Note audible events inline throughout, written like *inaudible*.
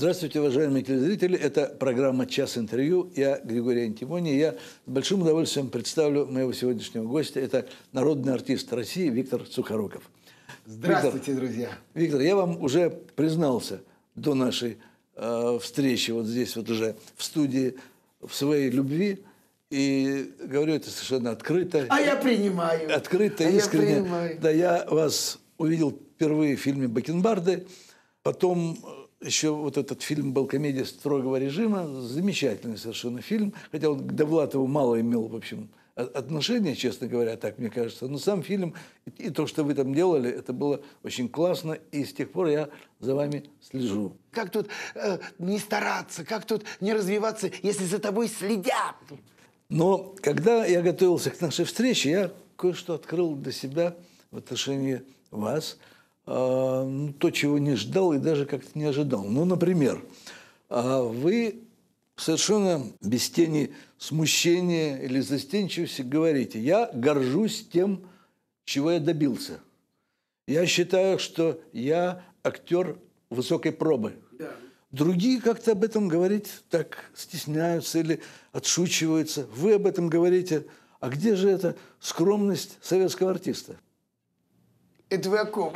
Здравствуйте, уважаемые телезрители. Это программа «Час интервью». Я Григорий Антимоний. Я с большим удовольствием представлю моего сегодняшнего гостя. Это народный артист России Виктор Сухоруков. Здравствуйте, Виктор, друзья. Виктор, я вам уже признался до нашей э, встречи вот здесь вот уже в студии в своей любви. И говорю это совершенно открыто. А я принимаю. Открыто, а искренне. Я принимаю. Да, я вас увидел впервые в фильме «Бакенбарды». Потом э, еще вот этот фильм был комедия строгого режима, замечательный совершенно фильм, хотя он к Довлатову мало имел, в общем, отношения, честно говоря, так мне кажется. Но сам фильм и то, что вы там делали, это было очень классно, и с тех пор я за вами слежу. Как тут э, не стараться, как тут не развиваться, если за тобой следят? Но когда я готовился к нашей встрече, я кое-что открыл для себя в отношении вас – ну, то, чего не ждал и даже как-то не ожидал. Ну, например, а, вы совершенно без тени смущения или застенчивости говорите, я горжусь тем, чего я добился. Я считаю, что я актер высокой пробы. Да. Другие как-то об этом говорить так стесняются или отшучиваются. Вы об этом говорите. А где же эта скромность советского артиста? Это вы о ком?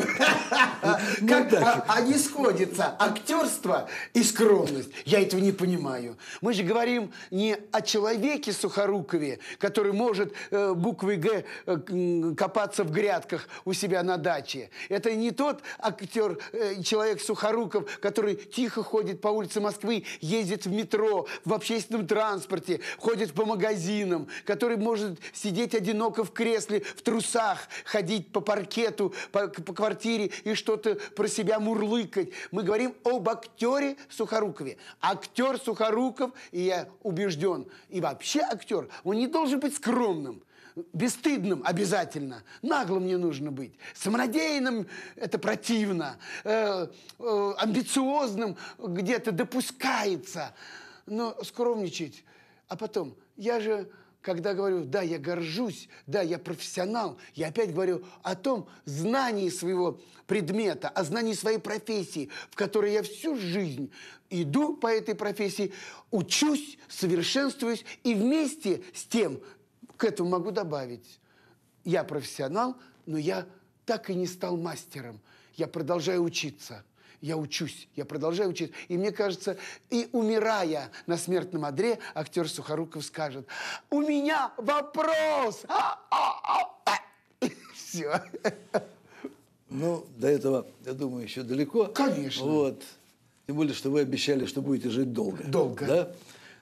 Ну как а, они сходятся? Актерство и скромность. Я этого не понимаю. Мы же говорим не о человеке Сухорукове, который может э, буквой «Г» э, копаться в грядках у себя на даче. Это не тот актер, э, человек Сухоруков, который тихо ходит по улице Москвы, ездит в метро, в общественном транспорте, ходит по магазинам, который может сидеть одиноко в кресле, в трусах, ходить по паркету, по, по квартире и что-то про себя мурлыкать. Мы говорим об актере Сухорукове. Актер Сухоруков, и я убежден, и вообще актер, он не должен быть скромным бесстыдным обязательно, наглым не нужно быть, самонадеянным это противно, э, э, амбициозным где-то допускается, но скромничать. А потом, я же когда говорю, да, я горжусь, да, я профессионал, я опять говорю о том знании своего предмета, о знании своей профессии, в которой я всю жизнь иду по этой профессии, учусь, совершенствуюсь, и вместе с тем к этому могу добавить. Я профессионал, но я так и не стал мастером. Я продолжаю учиться – я учусь, я продолжаю учиться. И мне кажется, и умирая на смертном одре, актер Сухоруков скажет, у меня вопрос! Все. Ну, до этого, я думаю, еще далеко. Конечно. Вот. Тем более, что вы обещали, что будете жить долго. Долго. Да?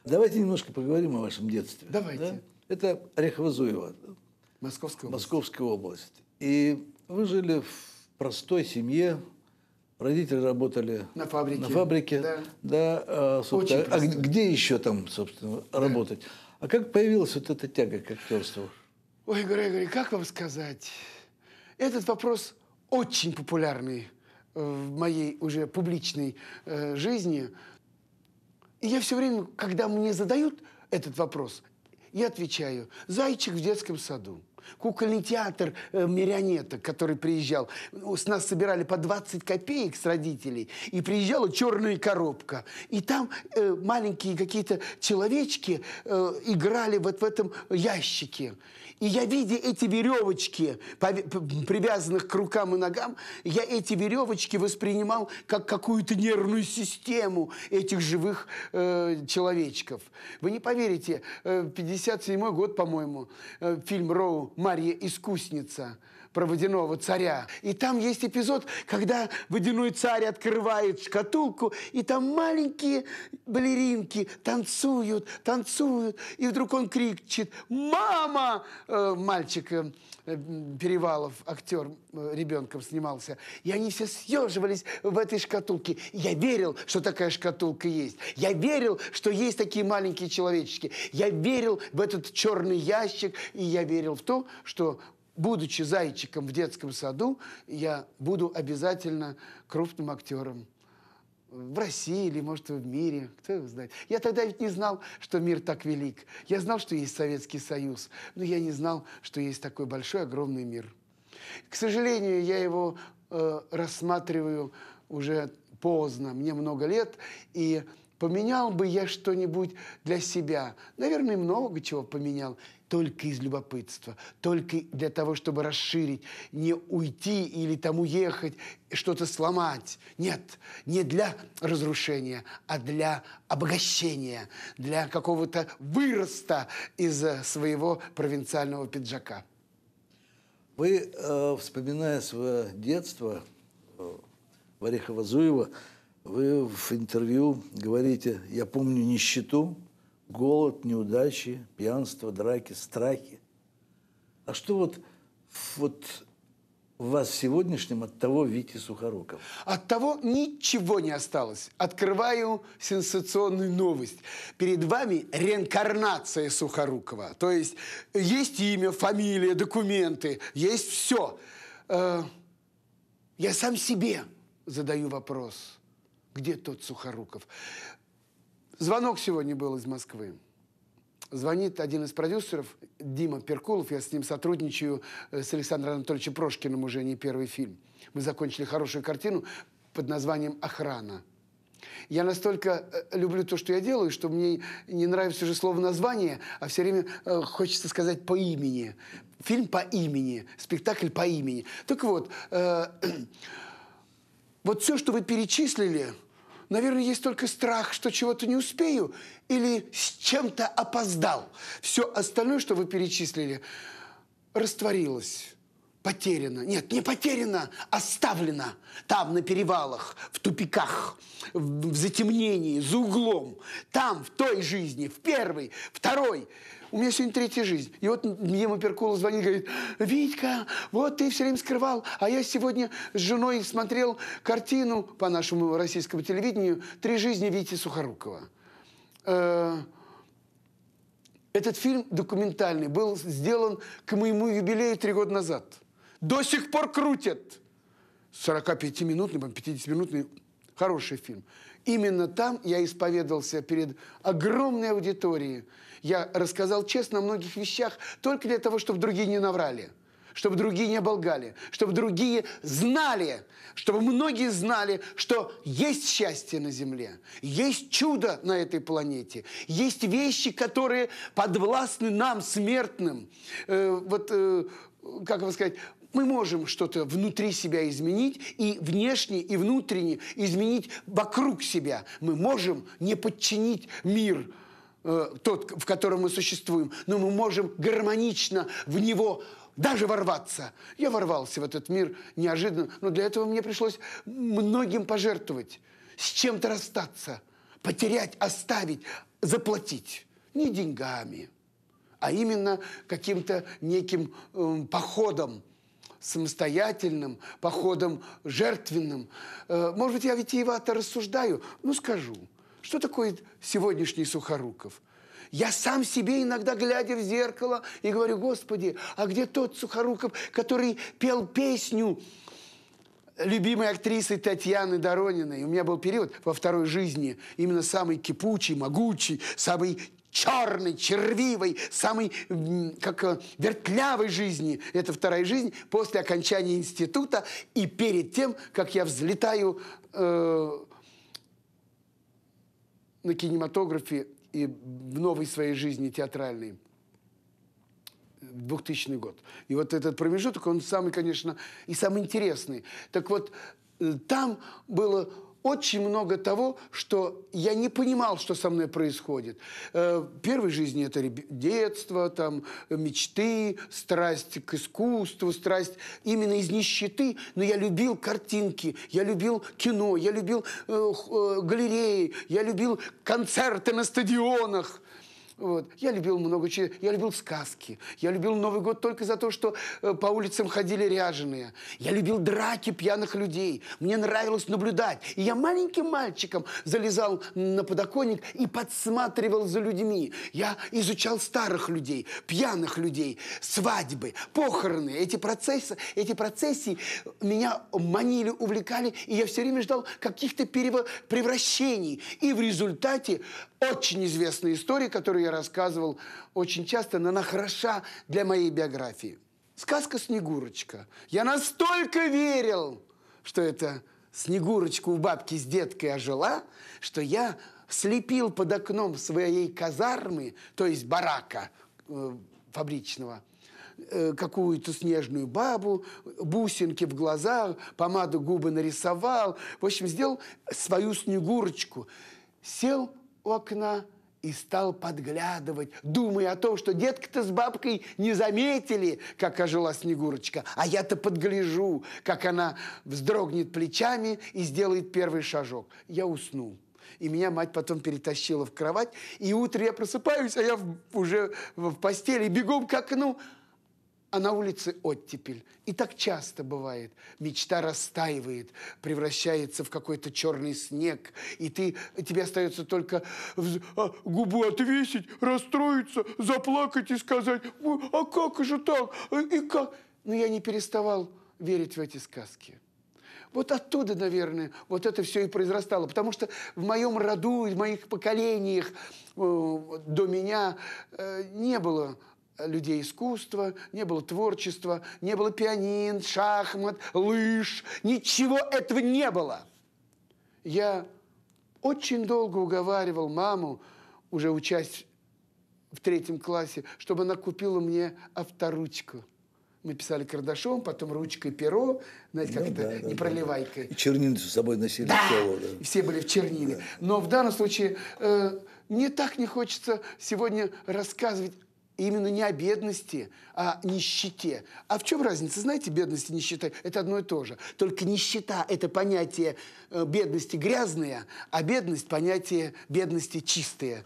Давайте немножко поговорим о вашем детстве. Давайте. Да? Это Орехово-Зуево. Московская область. Московская область. И вы жили в простой семье, Родители работали на фабрике. На фабрике. Да. да а, собственно, а где еще там, собственно, да. работать? А как появилась вот эта тяга к актерству? Ой, Григорий, как вам сказать? Этот вопрос очень популярный в моей уже публичной э, жизни. И я все время, когда мне задают этот вопрос, я отвечаю, зайчик в детском саду кукольный театр э, марионеток, который приезжал. С нас собирали по 20 копеек с родителей, и приезжала черная коробка. И там э, маленькие какие-то человечки э, играли вот в этом ящике. И я, видя эти веревочки, привязанных к рукам и ногам, я эти веревочки воспринимал как какую-то нервную систему этих живых э, человечков. Вы не поверите, э, 57 год, по-моему, э, фильм Роу «Марья искусница» про водяного царя. И там есть эпизод, когда водяной царь открывает шкатулку, и там маленькие балеринки танцуют, танцуют. И вдруг он кричит «Мама!» э, Мальчик э, Перевалов, актер, э, ребенком снимался. И они все съеживались в этой шкатулке. я верил, что такая шкатулка есть. Я верил, что есть такие маленькие человечки. Я верил в этот черный ящик. И я верил в то, что будучи зайчиком в детском саду, я буду обязательно крупным актером. В России или, может, в мире, кто его знает. Я тогда ведь не знал, что мир так велик. Я знал, что есть Советский Союз, но я не знал, что есть такой большой, огромный мир. К сожалению, я его э, рассматриваю уже поздно, мне много лет, и поменял бы я что-нибудь для себя. Наверное, много чего поменял только из любопытства, только для того, чтобы расширить, не уйти или там уехать, что-то сломать. Нет, не для разрушения, а для обогащения, для какого-то выроста из своего провинциального пиджака. Вы, э, вспоминая свое детство, э, в Орехово-Зуево, вы в интервью говорите, я помню нищету, голод, неудачи, пьянство, драки, страхи. А что вот, вот в вас сегодняшнем от того Вити Сухоруков? От того ничего не осталось. Открываю сенсационную новость. Перед вами реинкарнация Сухорукова. То есть есть имя, фамилия, документы, есть все. Э, я сам себе задаю вопрос, где тот Сухоруков? Звонок сегодня был из Москвы. Звонит один из продюсеров, Дима Перкулов, я с ним сотрудничаю э, с Александром Анатольевичем Прошкиным уже не первый фильм. Мы закончили хорошую картину под названием «Охрана». Я настолько э, люблю то, что я делаю, что мне не нравится уже слово название, а все время э, хочется сказать по имени. Фильм по имени, спектакль по имени. Так вот, э, *clears throat* вот все, что вы перечислили, Наверное, есть только страх, что чего-то не успею или с чем-то опоздал. Все остальное, что вы перечислили, растворилось, потеряно. Нет, не потеряно, оставлено там, на перевалах, в тупиках, в затемнении, за углом. Там, в той жизни, в первой, второй – у меня сегодня третья жизнь. И вот мне Маперкула звонит, говорит, Витька, вот ты все время скрывал, а я сегодня с женой смотрел картину по нашему российскому телевидению «Три жизни Вити Сухорукова». Э, этот фильм документальный был сделан к моему юбилею три года назад. До сих пор крутят. 45-минутный, 50-минутный хороший фильм. Именно там я исповедовался перед огромной аудиторией. Я рассказал честно о многих вещах только для того, чтобы другие не наврали чтобы другие не оболгали, чтобы другие знали, чтобы многие знали, что есть счастье на земле, есть чудо на этой планете, есть вещи, которые подвластны нам, смертным. Э, вот, э, как вам сказать, мы можем что-то внутри себя изменить и внешне, и внутренне изменить вокруг себя. Мы можем не подчинить мир э, тот, в котором мы существуем, но мы можем гармонично в него даже ворваться. Я ворвался в этот мир неожиданно, но для этого мне пришлось многим пожертвовать, с чем-то расстаться, потерять, оставить, заплатить. Не деньгами, а именно каким-то неким э, походом, самостоятельным, походом жертвенным. Э, может быть, я витиевато рассуждаю, ну скажу, что такое сегодняшний Сухоруков? Я сам себе иногда, глядя в зеркало, и говорю, Господи, а где тот Сухоруков, который пел песню любимой актрисы Татьяны Дорониной. У меня был период во второй жизни, именно самый кипучий, могучий, самый черной, червивой, самой как э, вертлявой жизни. Это вторая жизнь после окончания института и перед тем, как я взлетаю э, на кинематографе и в новой своей жизни театральной. 2000 год. И вот этот промежуток, он самый, конечно, и самый интересный. Так вот, э, там было очень много того, что я не понимал, что со мной происходит. Э, в первой жизни это детство, там, мечты, страсть к искусству, страсть именно из нищеты. Но я любил картинки, я любил кино, я любил э, э галереи, я любил концерты на стадионах. Вот. Я любил много чего. Я любил сказки. Я любил Новый год только за то, что э, по улицам ходили ряженые. Я любил драки пьяных людей. Мне нравилось наблюдать. И я маленьким мальчиком залезал на подоконник и подсматривал за людьми. Я изучал старых людей, пьяных людей, свадьбы, похороны. Эти процессы, эти процессы меня манили, увлекали, и я все время ждал каких-то превращений. И в результате очень известная история, которую я рассказывал очень часто, но она хороша для моей биографии. Сказка «Снегурочка». Я настолько верил, что это Снегурочка у бабки с деткой ожила, что я слепил под окном своей казармы, то есть барака э, фабричного, э, какую-то снежную бабу, бусинки в глазах, помаду губы нарисовал. В общем, сделал свою Снегурочку. Сел у окна и стал подглядывать, думая о том, что детка-то с бабкой не заметили, как ожила Снегурочка, а я-то подгляжу, как она вздрогнет плечами и сделает первый шажок. Я уснул. И меня мать потом перетащила в кровать, и утром я просыпаюсь, а я уже в постели, бегом к окну, а на улице оттепель. И так часто бывает. Мечта растаивает, превращается в какой-то черный снег, и ты, тебе остается только а, губу отвесить, расстроиться, заплакать и сказать, а как же так, и как? Но я не переставал верить в эти сказки. Вот оттуда, наверное, вот это все и произрастало. Потому что в моем роду, в моих поколениях э, до меня э, не было людей искусства, не было творчества, не было пианин, шахмат, лыж. Ничего этого не было. Я очень долго уговаривал маму, уже учась в третьем классе, чтобы она купила мне авторучку. Мы писали карандашом, потом ручкой, перо, знаете, как ну, это, да, не да, проливайкой. Да. И чернильницу с собой носили да! школу. Да. Все были в черниле. Да. Но в данном случае э, мне так не хочется сегодня рассказывать именно не о бедности, а нищете. А в чем разница? Знаете, бедность и нищета – это одно и то же. Только нищета – это понятие э, бедности грязное, а бедность – понятие бедности чистое.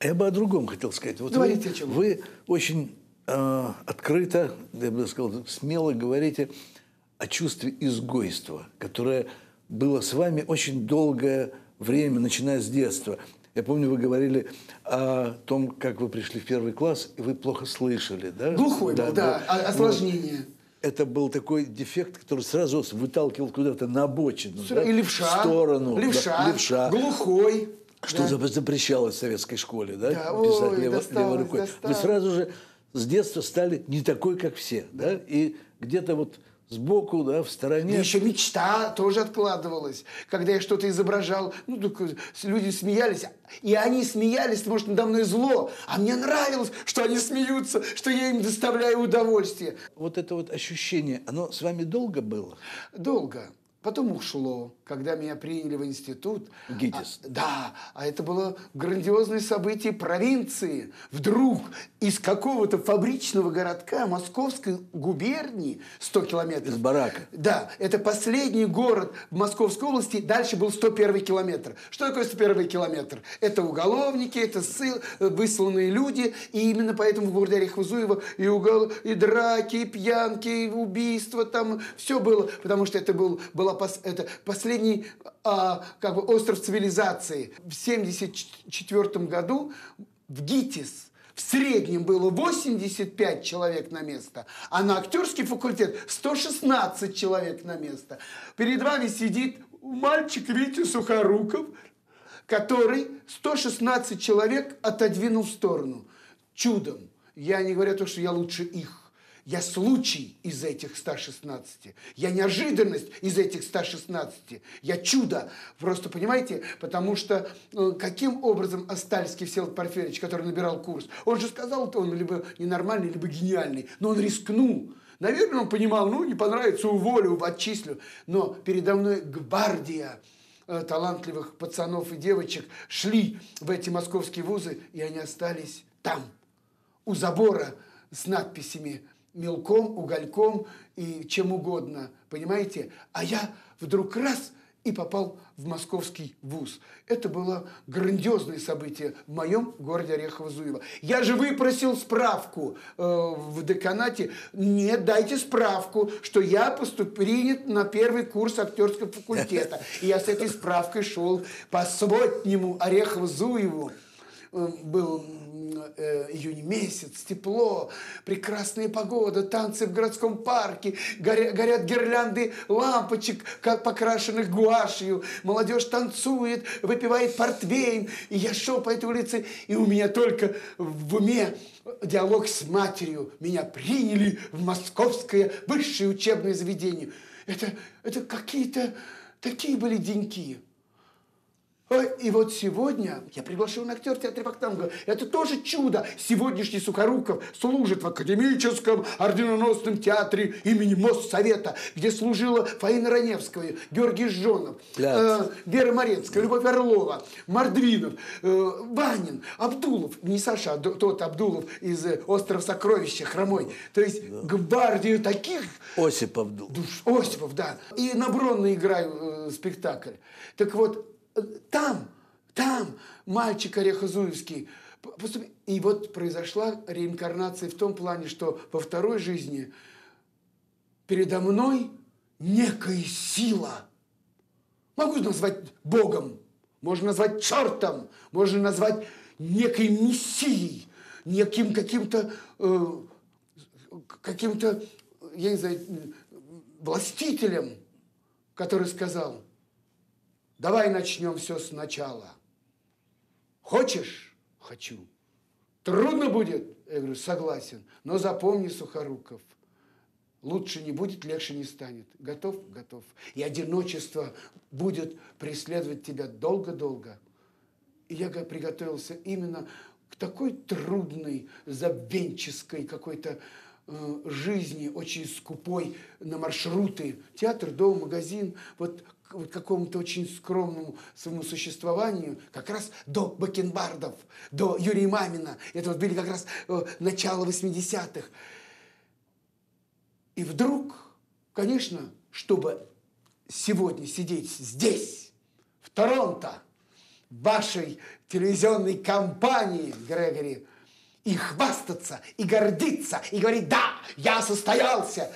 Я бы о другом хотел сказать. Вот Говорите, вы. Вы очень э, открыто, я бы сказал, смело говорите о чувстве изгойства, которое было с вами очень долгое время, начиная с детства. Я помню, вы говорили о том, как вы пришли в первый класс, и вы плохо слышали, да? Глухой да, был, да, да. осложнение. это был такой дефект, который сразу выталкивал куда-то на обочину. да? И левша. В сторону. Левша. Да, левша. Глухой. Что да. запрещалось в советской школе, да? да Писать ой, лево, левой рукой. Досталось. Вы сразу же с детства стали не такой, как все, да? да? И где-то вот сбоку, да, в стороне. Да еще мечта тоже откладывалась. Когда я что-то изображал, ну, только люди смеялись. И они смеялись, может, надо мной зло. А мне нравилось, что они смеются, что я им доставляю удовольствие. Вот это вот ощущение, оно с вами долго было? Долго. Потом ушло, когда меня приняли в институт. ГИТИС. А, да, а это было грандиозное событие провинции. Вдруг из какого-то фабричного городка Московской губернии 100 километров. Из барака. Да, это последний город в Московской области. Дальше был 101 километр. Что такое 101 километр? Это уголовники, это ссыл, высланные люди. И именно поэтому в городе Орехово-Зуево и, угол, и драки, и пьянки, и убийства, там все было. Потому что это был, была пос, это последний а, как бы остров цивилизации. В 1974 году в ГИТИС в среднем было 85 человек на место, а на актерский факультет 116 человек на место. Перед вами сидит мальчик Витя Сухоруков, который 116 человек отодвинул в сторону. Чудом. Я не говорю то, что я лучше их. Я случай из этих 116. Я неожиданность из этих 116. Я чудо. Просто понимаете? Потому что э, каким образом Остальский Всеволод Порфирьевич, который набирал курс, он же сказал, что он либо ненормальный, либо гениальный, но он рискнул. Наверное, он понимал, ну, не понравится, уволю, отчислю. Но передо мной гвардия э, талантливых пацанов и девочек шли в эти московские вузы, и они остались там, у забора с надписями мелком, угольком и чем угодно, понимаете? А я вдруг раз и попал в московский вуз. Это было грандиозное событие в моем городе Орехово-Зуево. Я же выпросил справку э, в деканате. Нет, дайте справку, что я поступ, принят на первый курс актерского факультета. И я с этой справкой шел по субботнему Орехово-Зуеву. Э, был э, июнь месяц, тепло, прекрасная погода, танцы в городском парке, горя, горят гирлянды лампочек, как покрашенных гуашью, молодежь танцует, выпивает портвейн, и я шел по этой улице, и у меня только в уме диалог с матерью. Меня приняли в московское высшее учебное заведение. Это, это какие-то Такие были деньки. И вот сегодня я приглашен актер театра Вахтанга. Это тоже чудо. Сегодняшний Сухоруков служит в Академическом орденоносном театре имени Моссовета, где служила Фаина Раневская, Георгий Жонов, э, Вера Морецкая, Любовь Орлова, Мордвинов, э, Ванин, Абдулов. Не Саша, а тот Абдулов из э, «Остров сокровища», хромой. То есть да. гвардию таких... Осип Абдулов. Душ, Осипов, да. И на Бронно играю э, спектакль. Так вот, там, там мальчик Орехозуевский. И вот произошла реинкарнация в том плане, что во второй жизни передо мной некая сила. Могу назвать Богом, можно назвать чертом, можно назвать некой мессией, неким каким-то, э, каким-то, я не знаю, властителем, который сказал – Давай начнем все сначала. Хочешь? Хочу. Трудно будет? Я говорю, согласен. Но запомни, Сухоруков, лучше не будет, легче не станет. Готов? Готов. И одиночество будет преследовать тебя долго-долго. И я приготовился именно к такой трудной, забвенческой какой-то э, жизни, очень скупой на маршруты. Театр, дом, магазин. Вот вот какому-то очень скромному своему существованию, как раз до Бакенбардов, до Юрия Мамина. Это вот были как раз э, начало 80-х. И вдруг, конечно, чтобы сегодня сидеть здесь, в Торонто, в вашей телевизионной компании, Грегори, и хвастаться, и гордиться, и говорить, да, я состоялся.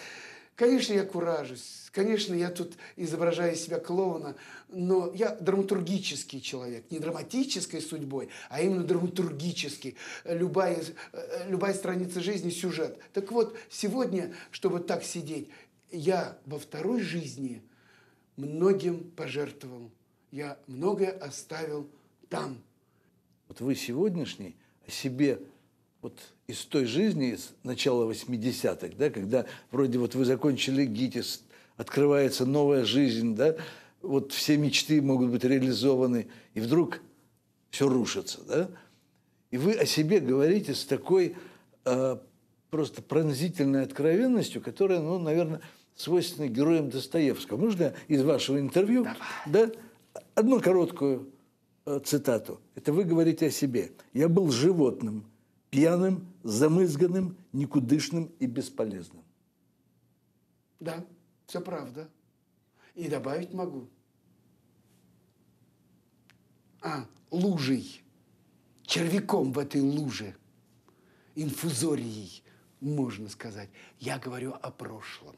Конечно, я куражусь Конечно, я тут изображаю себя клоуна, но я драматургический человек. Не драматической судьбой, а именно драматургический. Любая, любая страница жизни – сюжет. Так вот, сегодня, чтобы так сидеть, я во второй жизни многим пожертвовал. Я многое оставил там. Вот вы сегодняшний о себе вот из той жизни, из начала 80-х, да, когда вроде вот вы закончили ГИТИС, открывается новая жизнь, да, вот все мечты могут быть реализованы, и вдруг все рушится, да. И вы о себе говорите с такой э, просто пронзительной откровенностью, которая, ну, наверное, свойственна героям Достоевского. Можно из вашего интервью, Давай. да, одну короткую э, цитату. Это вы говорите о себе. «Я был животным, пьяным, замызганным, никудышным и бесполезным». Да. Все правда. И добавить могу. А, лужей, червяком в этой луже, инфузорией, можно сказать. Я говорю о прошлом.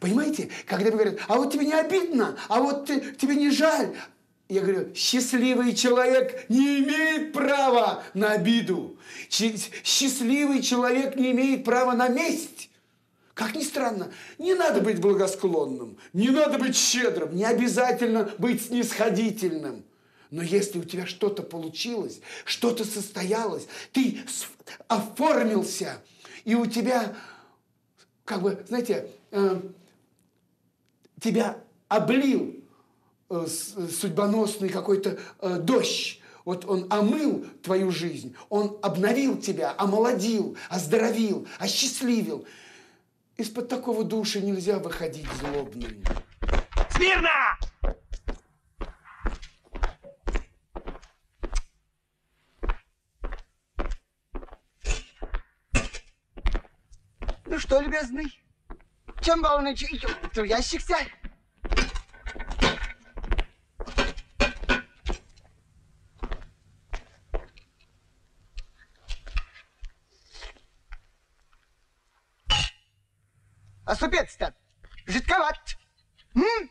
Понимаете, когда мне говорят, а вот тебе не обидно, а вот ты, тебе не жаль. Я говорю, счастливый человек не имеет права на обиду. Счастливый человек не имеет права на месть. Как ни странно, не надо быть благосклонным, не надо быть щедрым, не обязательно быть снисходительным. Но если у тебя что-то получилось, что-то состоялось, ты оформился, и у тебя, как бы, знаете, э, тебя облил судьбоносный какой-то э, дождь, вот он омыл твою жизнь, он обновил тебя, омолодил, оздоровил, осчастливил. Из-под такого душа нельзя выходить злобным. Смирно! Ну что, любезный, чем волнуешь? Трудящихся? А супец-то жидковат. М?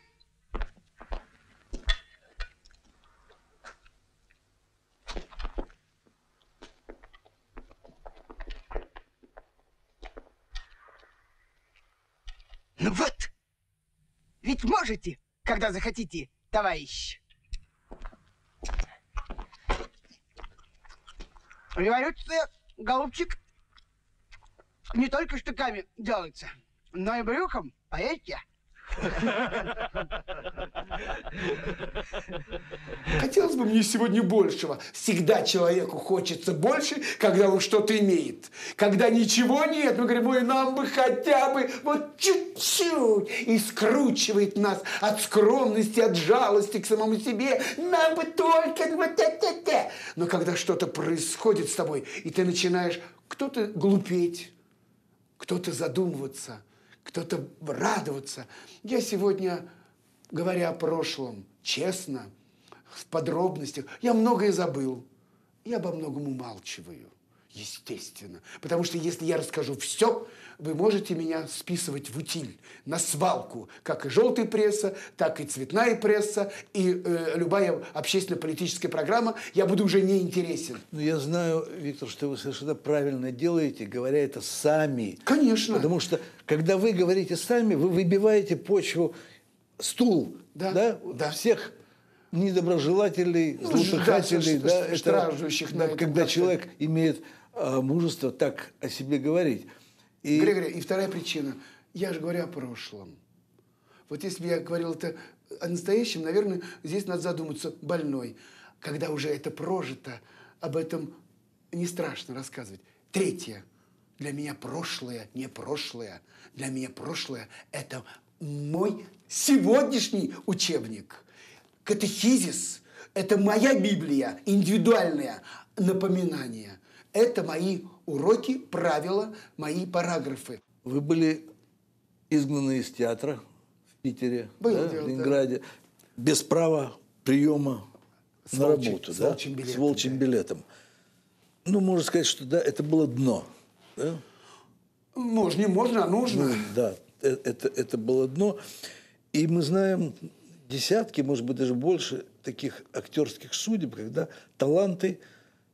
Ну вот, ведь можете, когда захотите, товарищ. Революция, голубчик, не только штыками делается но и брюхом, поверьте. Хотелось бы мне сегодня большего. Всегда человеку хочется больше, когда он что-то имеет. Когда ничего нет, мы говорим, ой, нам бы хотя бы вот чуть-чуть. И скручивает нас от скромности, от жалости к самому себе. Нам бы только вот это. Но когда что-то происходит с тобой, и ты начинаешь кто-то глупеть, кто-то задумываться, кто-то радоваться. Я сегодня, говоря о прошлом, честно, в подробностях, я многое забыл. Я обо многом умалчиваю, естественно. Потому что если я расскажу все, вы можете меня списывать в утиль, на свалку, как и желтая пресса, так и цветная пресса, и э, любая общественно-политическая программа, я буду уже неинтересен. Ну, я знаю, Виктор, что вы совершенно правильно делаете, говоря это сами. Конечно. Потому что, когда вы говорите сами, вы выбиваете почву, стул, Да, да, да. всех недоброжелателей, Ну, злоупыхателей, да, да, страждущих на да, когда как-то. человек имеет а, мужество так о себе говорить. И Григорий, и вторая причина. Я же говорю о прошлом. Вот если бы я говорил это о настоящем, наверное, здесь надо задуматься больной. Когда уже это прожито, об этом не страшно рассказывать. Третье. Для меня прошлое не прошлое. Для меня прошлое – это мой сегодняшний учебник. Катехизис – это моя Библия, индивидуальное напоминание. Это мои уроки, правила, мои параграфы. вы были изгнаны из театра в Питере, Было да, дело, в да. Ленинграде, без права приема С на волчьим- работу, с да, волчьим билетом, с волчьим да. билетом. Ну, можно сказать, что да, это было дно. Да? Можно, не можно, а нужно. Ну, да, э- это, это было дно. И мы знаем десятки, может быть, даже больше таких актерских судеб, когда таланты,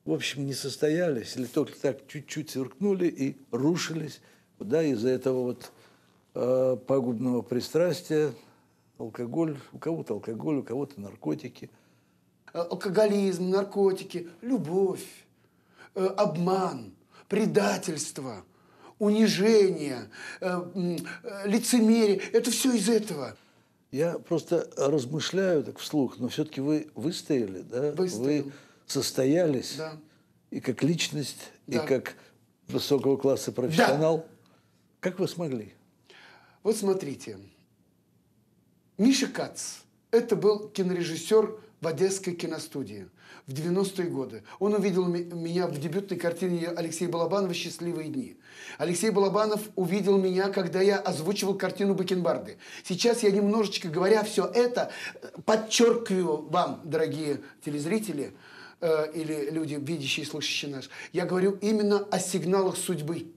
в общем, не состоялись, или только так чуть-чуть сверкнули и рушились, да, из-за этого вот э, пагубного пристрастия, алкоголь, у кого-то алкоголь, у кого-то наркотики. Э, Алкоголизм, наркотики, любовь, э, обман, предательство, унижение, э, э, лицемерие. Это все из этого. Я просто размышляю так вслух, но все-таки вы выстояли, да? Выстоял. Вы состоялись Да. и как личность, Да. и как высокого класса профессионал. Как вы смогли? Вот смотрите. Миша Кац. Это был кинорежиссер в Одесской киностудии в 90-е годы. Он увидел меня в дебютной картине Алексея Балабанова «Счастливые дни». Алексей Балабанов увидел меня, когда я озвучивал картину «Бакенбарды». Сейчас я немножечко, говоря все это, подчеркиваю вам, дорогие телезрители, э, или люди, видящие и слышащие нас, я говорю именно о сигналах судьбы.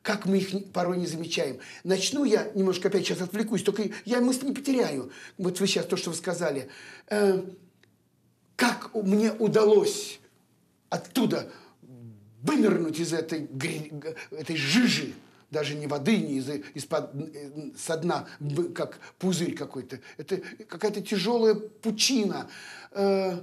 Как мы их порой не замечаем. Начну я, немножко опять сейчас отвлекусь, только я мысль не потеряю. Вот вы сейчас то, что вы сказали. Э, как мне удалось оттуда вынырнуть из этой, этой жижи, даже не воды, не из, из-под, э, со дна, как пузырь какой-то. Это какая-то тяжелая пучина. Э,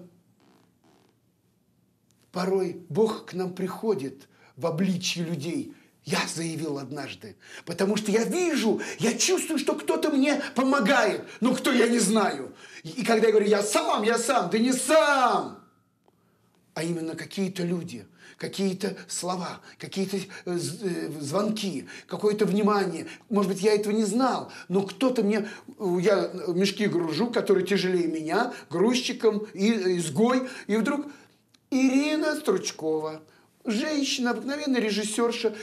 порой Бог к нам приходит в обличье людей. Я заявил однажды, потому что я вижу, я чувствую, что кто-то мне помогает, но кто я не знаю. И когда я говорю, я сам, я сам, да не сам, а именно какие-то люди, какие-то слова, какие-то э, э, звонки, какое-то внимание. Может быть, я этого не знал, но кто-то мне... э, Я мешки гружу, которые тяжелее меня, грузчиком, и, изгой, и вдруг Ирина Стручкова, женщина, обыкновенная режиссерша,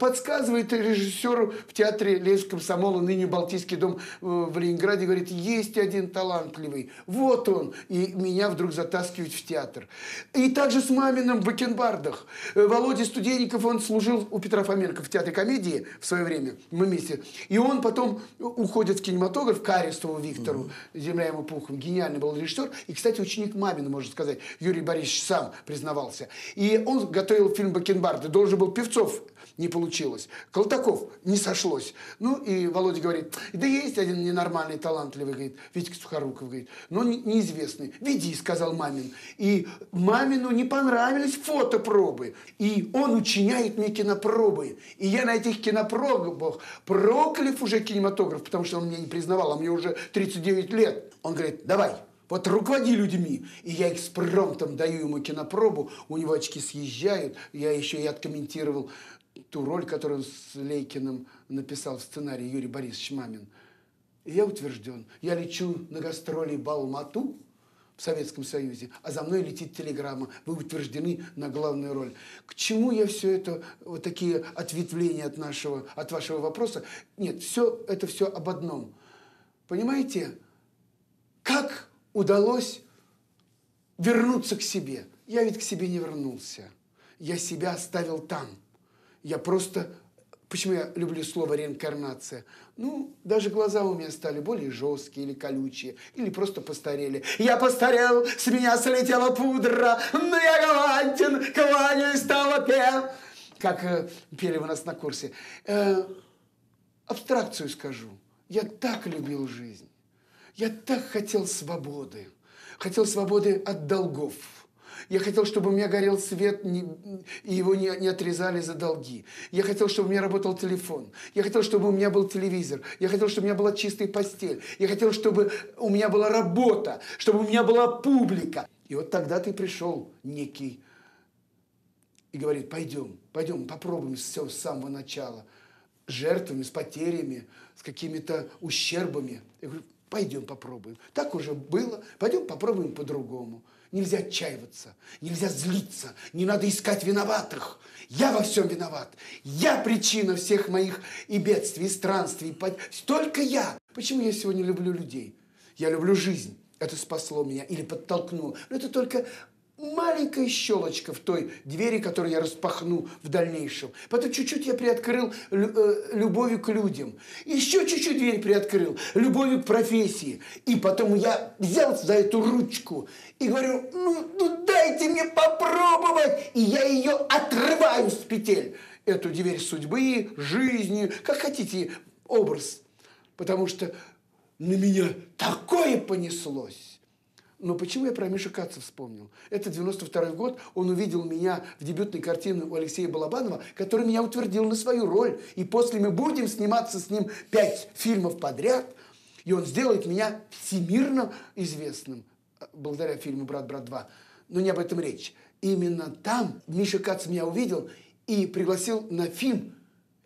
подсказывает режиссеру в театре Лев комсомола, ныне Балтийский дом э, в Ленинграде, говорит, есть один талантливый, вот он, и меня вдруг затаскивают в театр. И также с Маминым в Бакенбардах. Э, Володя Студенников, он служил у Петра Фоменко в театре комедии в свое время, мы вместе, и он потом уходит в кинематограф к Арестову Виктору, земля ему пухом, гениальный был режиссер, и, кстати, ученик Мамина, можно сказать, Юрий Борисович сам признавался. И он готовит готовил фильм «Бакенбарды». Должен был Певцов не получилось. Колтаков не сошлось. Ну, и Володя говорит, да есть один ненормальный, талантливый, говорит, Витька Сухоруков, говорит, но неизвестный. Веди, сказал Мамин. И Мамину не понравились фотопробы. И он учиняет мне кинопробы. И я на этих кинопробах прокляв уже кинематограф, потому что он меня не признавал, а мне уже 39 лет. Он говорит, давай, вот руководи людьми. И я экспромтом даю ему кинопробу, у него очки съезжают. Я еще и откомментировал ту роль, которую он с Лейкиным написал в сценарии Юрий Борисович Мамин. И я утвержден. Я лечу на гастроли Балмату в Советском Союзе, а за мной летит телеграмма. Вы утверждены на главную роль. К чему я все это, вот такие ответвления от, нашего, от вашего вопроса? Нет, все, это все об одном. Понимаете, как удалось вернуться к себе? Я ведь к себе не вернулся. Я себя оставил там – я просто... Почему я люблю слово реинкарнация? Ну, даже глаза у меня стали более жесткие или колючие, или просто постарели. Я постарел, с меня слетела пудра, но я галантен, кланяюсь толпе. Как э, пели у нас на курсе. Э, абстракцию скажу. Я так любил жизнь. Я так хотел свободы. Хотел свободы от долгов я хотел, чтобы у меня горел свет, и его не, не отрезали за долги. Я хотел, чтобы у меня работал телефон. Я хотел, чтобы у меня был телевизор. Я хотел, чтобы у меня была чистая постель. Я хотел, чтобы у меня была работа, чтобы у меня была публика. И вот тогда ты пришел некий и говорит, пойдем, пойдем, попробуем все с самого начала. С жертвами, с потерями, с какими-то ущербами. Я говорю, пойдем попробуем. Так уже было, пойдем попробуем по-другому. Нельзя отчаиваться, нельзя злиться, не надо искать виноватых. Я во всем виноват. Я причина всех моих и бедствий, и странствий. Только я. Почему я сегодня люблю людей? Я люблю жизнь. Это спасло меня или подтолкнуло. Но это только маленькая щелочка в той двери, которую я распахну в дальнейшем. Потом чуть-чуть я приоткрыл э, любовью к людям. Еще чуть-чуть дверь приоткрыл любовью к профессии. И потом я взял за эту ручку и говорю, ну, ну дайте мне попробовать. И я ее отрываю с петель. Эту дверь судьбы, жизни, как хотите, образ. Потому что на меня такое понеслось но почему я про Мишу Каца вспомнил? Это 92 год, он увидел меня в дебютной картине у Алексея Балабанова, который меня утвердил на свою роль. И после мы будем сниматься с ним пять фильмов подряд, и он сделает меня всемирно известным, благодаря фильму «Брат, брат 2». Но не об этом речь. Именно там Миша Кац меня увидел и пригласил на фильм.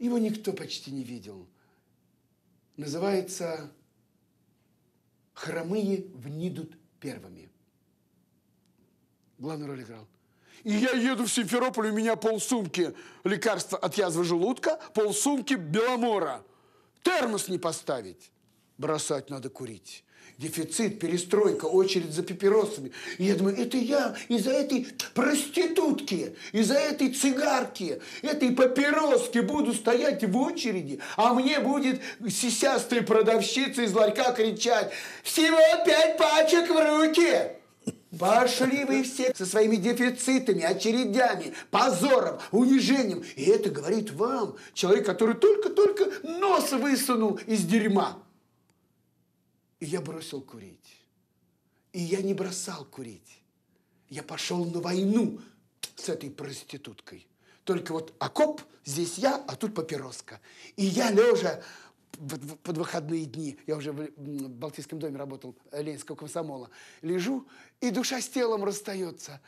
Его никто почти не видел. Называется «Хромые внидут первыми. Главную роль играл. И я еду в Симферополь, у меня полсумки лекарства от язвы желудка, полсумки беломора. Термос не поставить. Бросать надо курить. Дефицит, перестройка, очередь за папиросами. И я думаю, это я из-за этой проститутки, из-за этой цигарки, этой папироски буду стоять в очереди, а мне будет сисястая продавщица из ларька кричать «Всего пять пачек в руки!» Пошли вы все со своими дефицитами, очередями, позором, унижением. И это говорит вам, человек, который только-только нос высунул из дерьма. И я бросил курить. И я не бросал курить. Я пошел на войну с этой проституткой. Только вот окоп, здесь я, а тут папироска. И я лежа под выходные дни, я уже в Балтийском доме работал, Ленинского комсомола, лежу, и душа с телом расстается.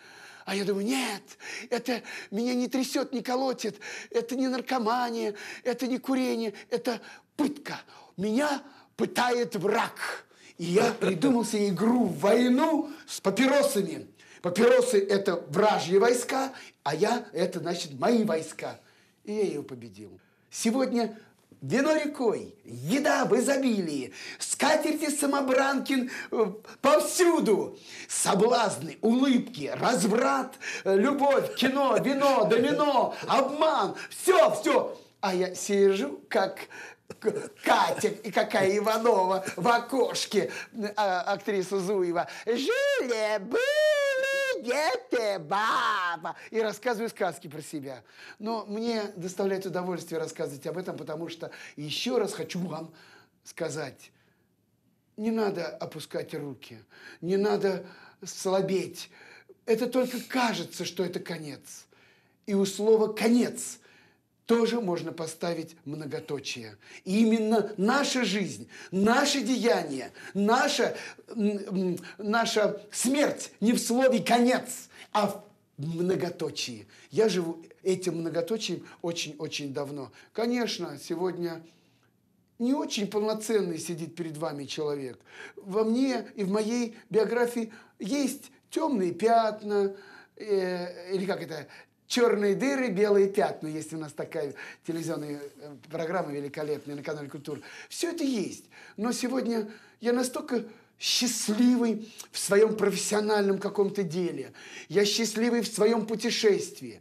А я думаю, нет, это меня не трясет, не колотит, это не наркомания, это не курение, это пытка. Меня пытает враг. И я придумал себе игру в войну с папиросами. Папиросы – это вражьи войска, а я – это, значит, мои войска. И я ее победил. Сегодня вино рекой, еда в изобилии, скатерти самобранкин э, повсюду, соблазны, улыбки, разврат, э, любовь, кино, вино, домино, обман, все, все. А я сижу, как Катя и какая Иванова в окошке, а, актриса Зуева. Жили, были где ты, баба? И рассказываю сказки про себя. Но мне доставляет удовольствие рассказывать об этом, потому что еще раз хочу вам сказать, не надо опускать руки, не надо слабеть. Это только кажется, что это конец. И у слова «конец» тоже можно поставить многоточие. И именно наша жизнь, наши деяния, наша, наша смерть не в слове «конец», а в многоточии. Я живу этим многоточием очень-очень давно. Конечно, сегодня не очень полноценный сидит перед вами человек. Во мне и в моей биографии есть темные пятна, э, или как это, черные дыры, белые пятна. Есть у нас такая телевизионная э, программа великолепная на канале Культура. Все это есть. Но сегодня я настолько счастливый в своем профессиональном каком-то деле. Я счастливый в своем путешествии.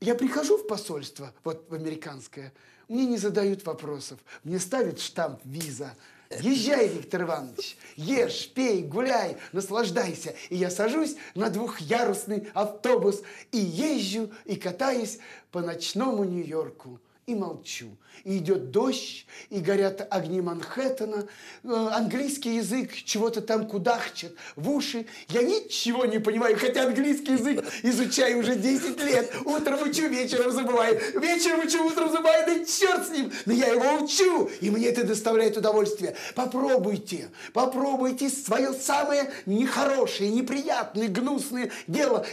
Я прихожу в посольство, вот в американское, мне не задают вопросов. Мне ставят штамп виза. Езжай, Виктор Иванович, ешь, пей, гуляй, наслаждайся. И я сажусь на двухъярусный автобус и езжу, и катаюсь по ночному Нью-Йорку и молчу. И идет дождь, и горят огни Манхэттена, э, английский язык чего-то там кудахчет в уши. Я ничего не понимаю, хотя английский язык изучаю уже 10 лет. Утром учу, вечером забываю. Вечером учу, утром забываю, да черт с ним. Но я его учу, и мне это доставляет удовольствие. Попробуйте, попробуйте свое самое нехорошее, неприятное, гнусное дело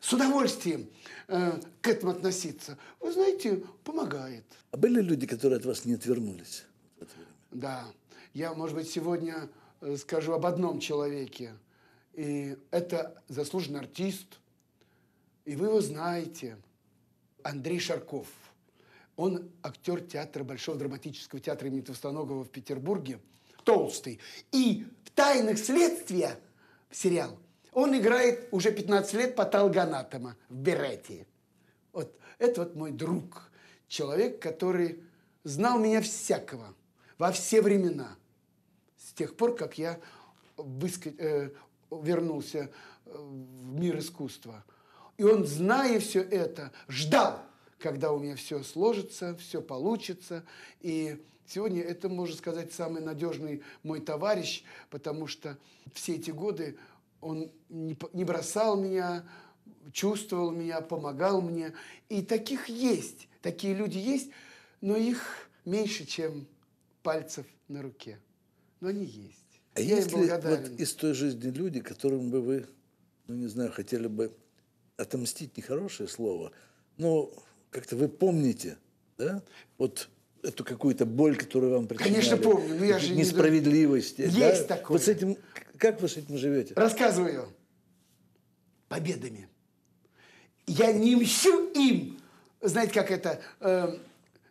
с удовольствием э, к этому относиться, вы знаете, помогает. А были люди, которые от вас не отвернулись? Да. Я, может быть, сегодня э, скажу об одном человеке. И это заслуженный артист. И вы его знаете. Андрей Шарков. Он актер театра Большого драматического театра имени Товстоногова в Петербурге. Толстый. И в «Тайных следствия» сериал он играет уже 15 лет патологоанатома в Берете. Вот это вот мой друг, человек, который знал меня всякого во все времена. С тех пор, как я выска... э, вернулся э, в мир искусства. И он, зная все это, ждал, когда у меня все сложится, все получится. И сегодня это, можно сказать, самый надежный мой товарищ, потому что все эти годы он не, бросал меня, чувствовал меня, помогал мне. И таких есть, такие люди есть, но их меньше, чем пальцев на руке. Но они есть. А Я есть ли вот из той жизни люди, которым бы вы, ну не знаю, хотели бы отомстить нехорошее слово, но как-то вы помните, да, вот эту какую-то боль, которую вам причиняли. Конечно, помню, но я же несправедливость. Не... Есть да? такое. Вот с этим, как вы с этим живете? Рассказываю. Победами. Я не мщу им, знаете, как это, э,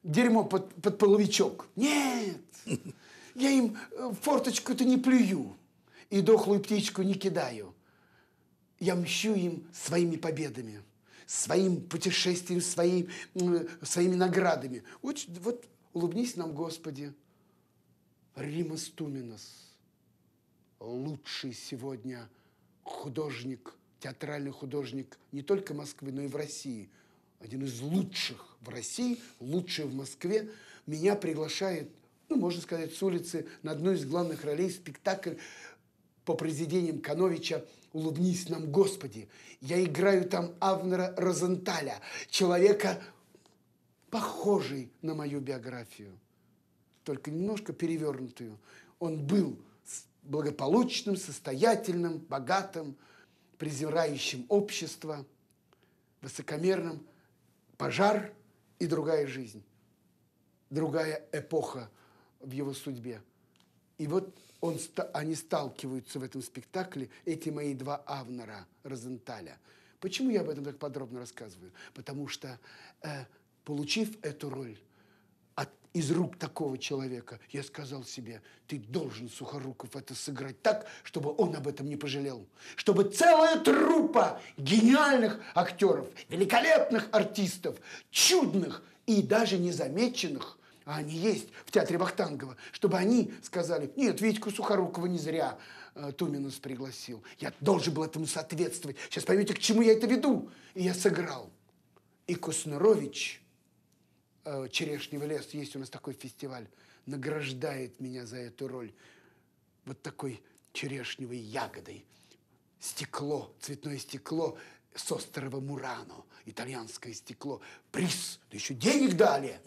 дерьмо под, под половичок. Нет. Я им э, форточку-то не плюю и дохлую птичку не кидаю. Я мщу им своими победами, своим путешествием, своим, своими наградами. Вот, вот Улыбнись нам, Господи. Римас Туминас, лучший сегодня художник, театральный художник не только Москвы, но и в России. Один из лучших в России, лучший в Москве. Меня приглашает, ну, можно сказать, с улицы на одну из главных ролей спектакль по произведениям Кановича «Улыбнись нам, Господи». Я играю там Авнера Розенталя, человека, похожий на мою биографию, только немножко перевернутую. Он был благополучным, состоятельным, богатым, презирающим общество, высокомерным. Пожар и другая жизнь, другая эпоха в его судьбе. И вот он, они сталкиваются в этом спектакле, эти мои два Авнера Розенталя. Почему я об этом так подробно рассказываю? Потому что э, получив эту роль из рук такого человека, я сказал себе, ты должен, Сухоруков, это сыграть так, чтобы он об этом не пожалел. Чтобы целая труппа гениальных актеров, великолепных артистов, чудных и даже незамеченных а они есть в театре Вахтангова, чтобы они сказали, нет, Витьку Сухорукова не зря э, Туминус пригласил. Я должен был этому соответствовать. Сейчас поймете, к чему я это веду. И я сыграл. И Куснарович, э, Черешневый лес, есть у нас такой фестиваль, награждает меня за эту роль вот такой черешневой ягодой. Стекло, цветное стекло с острова Мурано, итальянское стекло. Приз, да еще денег дали.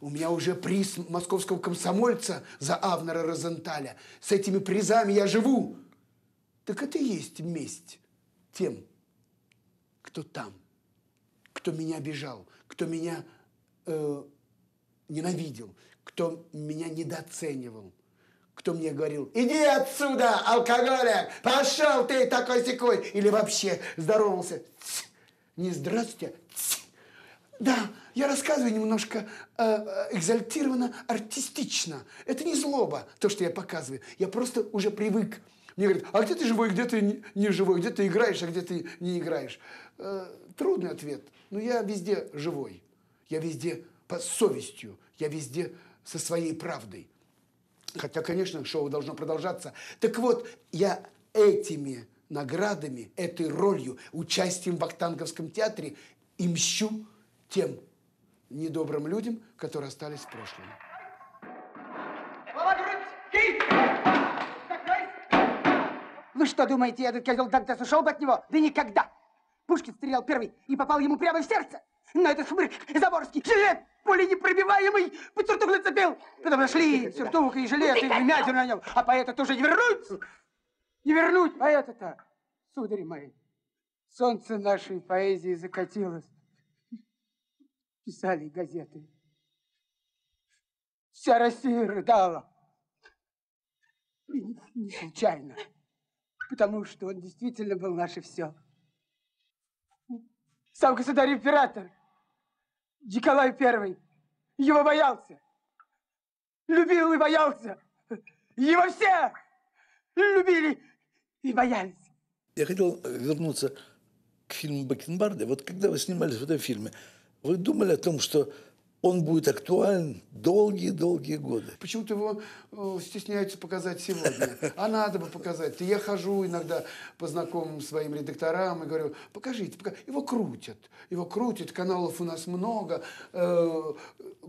У меня уже приз московского комсомольца за Авнера Розенталя. С этими призами я живу. Так это и есть месть тем, кто там, кто меня обижал, кто меня э, ненавидел, кто меня недооценивал кто мне говорил, иди отсюда, алкоголик, пошел ты такой секой, или вообще здоровался. Не здравствуйте, да, я рассказываю немножко э, э, экзальтированно, артистично. Это не злоба, то, что я показываю. Я просто уже привык. Мне говорят, а где ты живой, где ты не живой, где ты играешь, а где ты не играешь. Э, трудный ответ, но я везде живой. Я везде по совестью, я везде со своей правдой. Хотя, конечно, шоу должно продолжаться. Так вот, я этими наградами, этой ролью, участием в Актанговском театре и мщу тем недобрым людям, которые остались в прошлом. Вы что думаете, этот козел Дантес ушел бы от него? Да никогда! Пушкин стрелял первый и попал ему прямо в сердце. Но это шмырк Заборский, жилет пули непробиваемый, под сюртук нацепил. Потом нашли сюртук и жилет, и вмятину на нем. А поэта тоже не вернуть. Не вернуть поэта-то, судари мои. Солнце нашей поэзии закатилось. Писали газеты. Вся Россия рыдала. И не случайно. Потому что он действительно был наше все. Сам государь-император Николай Первый его боялся. Любил и боялся. Его все любили и боялись. Я хотел вернуться к фильму Бакенбарды. Вот когда вы снимались в этом фильме, вы думали о том, что он будет актуален долгие-долгие годы. Почему-то его э, стесняются показать сегодня. А надо бы показать. Я хожу иногда по знакомым своим редакторам и говорю, покажите, покажите. Его крутят. Его крутят, каналов у нас много, э,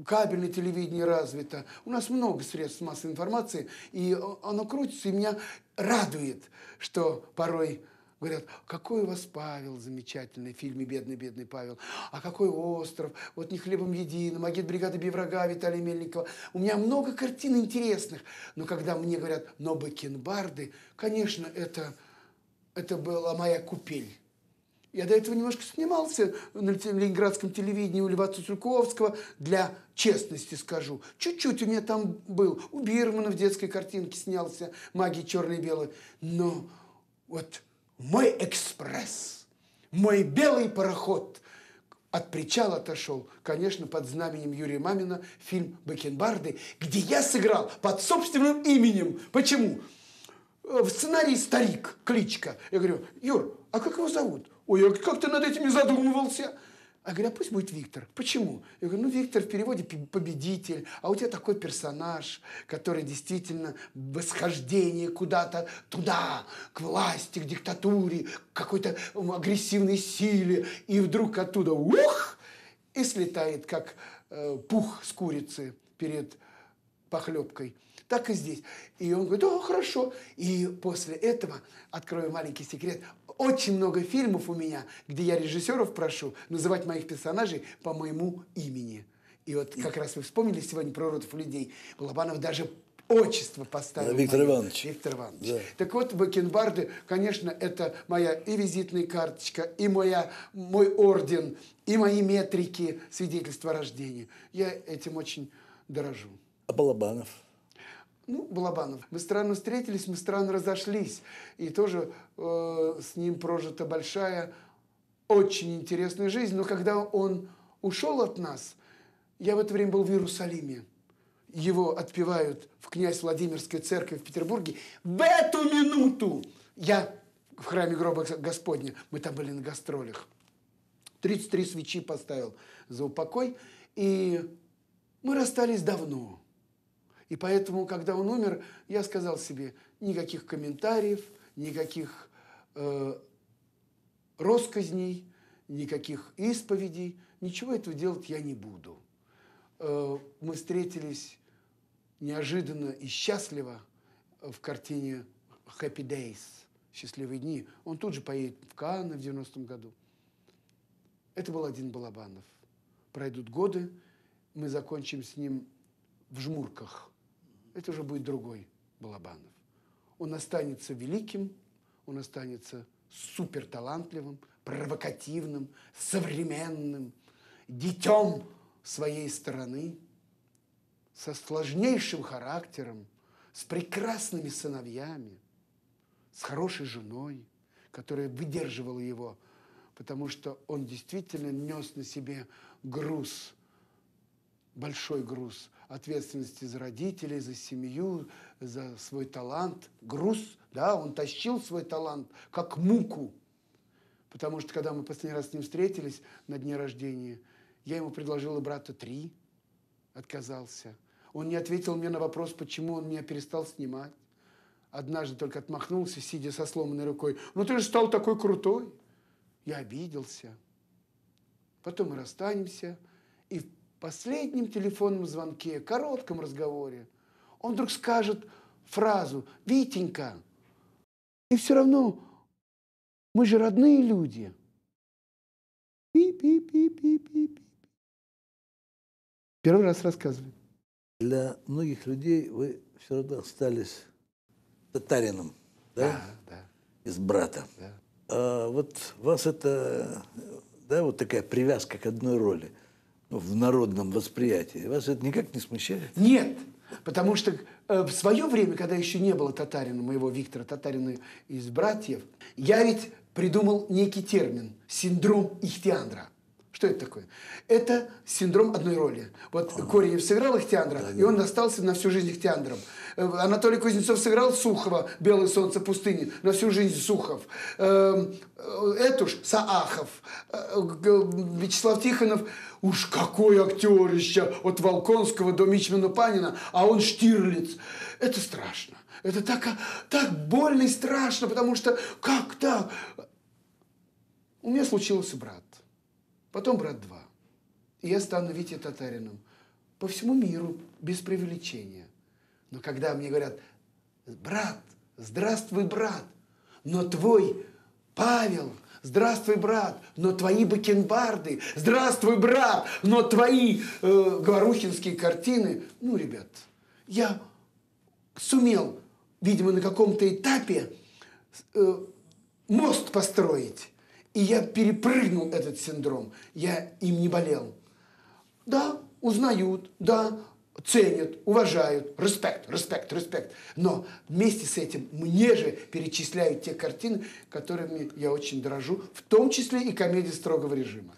кабельное телевидение развито. У нас много средств массовой информации, и оно крутится, и меня радует, что порой Говорят, какой у вас Павел замечательный в фильме «Бедный-бедный Павел». А какой остров, вот не хлебом единым, агент бригады Биврага Виталия Мельникова. У меня много картин интересных. Но когда мне говорят «но бакенбарды», конечно, это, это была моя купель. Я до этого немножко снимался на ленинградском телевидении у Льва Цуцюковского, для честности скажу. Чуть-чуть у меня там был. У Бирмана в детской картинке снялся «Магия черной и белой». Но вот мой экспресс, мой белый пароход от причала отошел, конечно, под знаменем Юрия Мамина фильм «Бакенбарды», где я сыграл под собственным именем. Почему? В сценарии «Старик», кличка. Я говорю, Юр, а как его зовут? Ой, я как-то над этим не задумывался. А говорю, а пусть будет Виктор. Почему? Я говорю, ну, Виктор в переводе победитель, а у тебя такой персонаж, который действительно восхождение куда-то туда, к власти, к диктатуре, к какой-то агрессивной силе, и вдруг оттуда ух, и слетает, как э, пух с курицы перед похлебкой так и здесь. И он говорит, да, хорошо. И после этого, открою маленький секрет, очень много фильмов у меня, где я режиссеров прошу называть моих персонажей по моему имени. И вот как раз вы вспомнили сегодня про родов людей. Балабанов даже отчество поставил. Виктор мое. Иванович. Виктор Иванович. Да. Так вот, бакенбарды, конечно, это моя и визитная карточка, и моя, мой орден, и мои метрики свидетельства о рождении. Я этим очень дорожу. А Балабанов? Ну, Балабанов. Мы странно встретились, мы странно разошлись. И тоже э, с ним прожита большая, очень интересная жизнь. Но когда он ушел от нас, я в это время был в Иерусалиме. Его отпевают в князь Владимирской церкви в Петербурге. В эту минуту я в храме гроба Господня, мы там были на гастролях, 33 свечи поставил за упокой. И Мы расстались давно. И поэтому, когда он умер, я сказал себе, никаких комментариев, никаких э, росказней, никаких исповедей, ничего этого делать я не буду. Э, мы встретились неожиданно и счастливо в картине «Happy Days» «Счастливые дни». Он тут же поедет в Канны в 90-м году. Это был один Балабанов. Пройдут годы, мы закончим с ним в жмурках. Это уже будет другой Балабанов. Он останется великим, он останется суперталантливым, провокативным, современным, детем своей страны, со сложнейшим характером, с прекрасными сыновьями, с хорошей женой, которая выдерживала его, потому что он действительно нес на себе груз, большой груз ответственности за родителей, за семью, за свой талант. Груз, да, он тащил свой талант как муку. Потому что когда мы последний раз с ним встретились на дне рождения, я ему предложила брата три, отказался. Он не ответил мне на вопрос, почему он меня перестал снимать. Однажды только отмахнулся, сидя со сломанной рукой. «Ну ты же стал такой крутой!» Я обиделся. Потом мы расстанемся, и в последнем телефонном звонке, коротком разговоре, он вдруг скажет фразу «Витенька, и все равно мы же родные люди». Пи-пи-пи-пи-пи-пи. Первый раз рассказываю. Для многих людей вы все равно остались татарином, да? Да, да. Из брата. Да. А вот вас это, да, вот такая привязка к одной роли в народном восприятии, вас это никак не смущает? Нет, потому что э, в свое время, когда еще не было татарина, моего Виктора Татарина из братьев, я ведь придумал некий термин – синдром Ихтиандра. Что это такое? Это синдром одной роли. Вот ага. Коренев сыграл Ихтиандра, да, и он остался на всю жизнь Ихтиандром. Э, Анатолий Кузнецов сыграл Сухова, «Белое солнце пустыни», на всю жизнь Сухов. Эм, э, Этуш, Саахов. Э, Вячеслав Тихонов, уж какой актерище, от Волконского до Мичмана Панина, а он Штирлиц. Это страшно. Это так, так больно и страшно, потому что как так? У меня случился брат потом брат два. И я стану Витя Татариным по всему миру, без преувеличения. Но когда мне говорят, брат, здравствуй, брат, но твой Павел, здравствуй, брат, но твои бакенбарды, здравствуй, брат, но твои э, говорухинские картины. Ну, ребят, я сумел, видимо, на каком-то этапе э, мост построить и я перепрыгнул этот синдром. Я им не болел. Да, узнают, да, ценят, уважают, респект, респект, респект. Но вместе с этим мне же перечисляют те картины, которыми я очень дорожу, в том числе и комедии строгого режима.